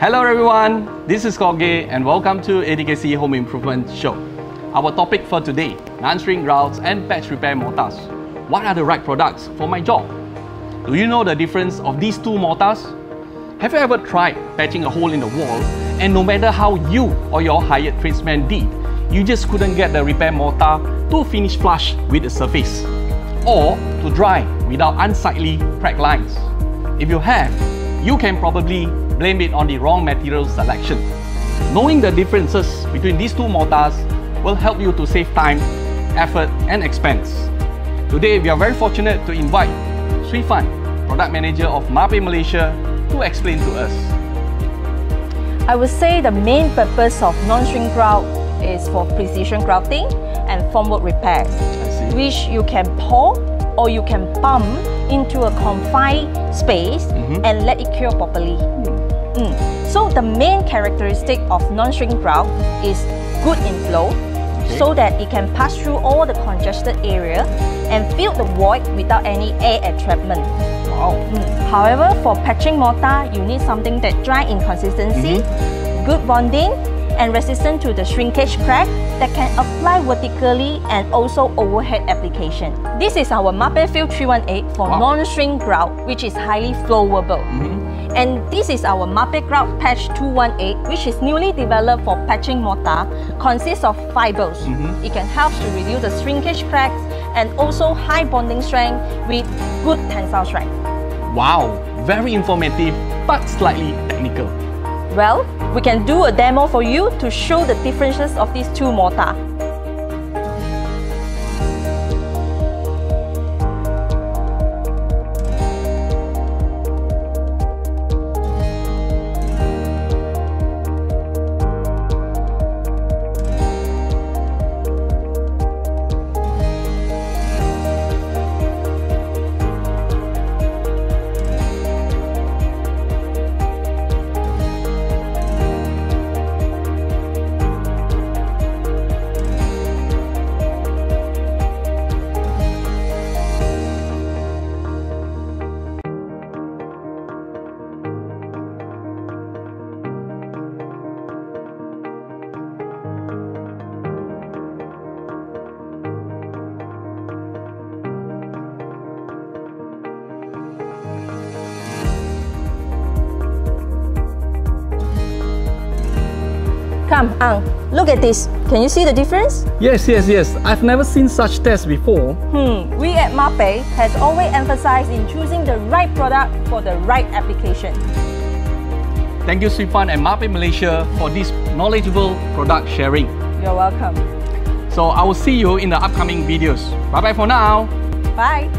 Hello everyone, this is Koge and welcome to ATKC Home Improvement Show. Our topic for today, non-shrink grouts and patch repair mortars. What are the right products for my job? Do you know the difference of these two mortars? Have you ever tried patching a hole in the wall and no matter how you or your hired tradesman did, you just couldn't get the repair mortar to finish flush with the surface or to dry without unsightly crack lines? If you have, you can probably blame it on the wrong material selection. Knowing the differences between these two mortars will help you to save time, effort and expense. Today we are very fortunate to invite Sui Fan, Product Manager of Mapei Malaysia to explain to us. I would say the main purpose of non-shrink grout is for precision grouting and formwork repairs, which you can pour or you can pump into a confined space mm -hmm. and let it cure properly. Mm. So the main characteristic of non-shrink grout is good inflow okay. so that it can pass through all the congested area and fill the void without any air entrapment. Wow. Mm. However, for patching mortar, you need something that dry in consistency, mm -hmm. good bonding, and resistant to the shrinkage crack that can apply vertically and also overhead application. This is our Mapefill 318 for wow. non-shrink grout, which is highly flowable. Mm -hmm. And this is our Mapegrout Patch 218, which is newly developed for patching mortar, consists of fibers. Mm -hmm. It can help to reduce the shrinkage cracks and also high bonding strength with good tensile strength. Wow, very informative but slightly technical. Well, we can do a demo for you to show the differences of these two mortar. Come, Ang, look at this. Can you see the difference? Yes, yes, yes. I've never seen such tests before. Hmm, we at Mapei has always emphasized in choosing the right product for the right application. Thank you, Sui Fan and Mapei Malaysia for this knowledgeable product sharing. You're welcome. So I will see you in the upcoming videos. Bye-bye for now. Bye.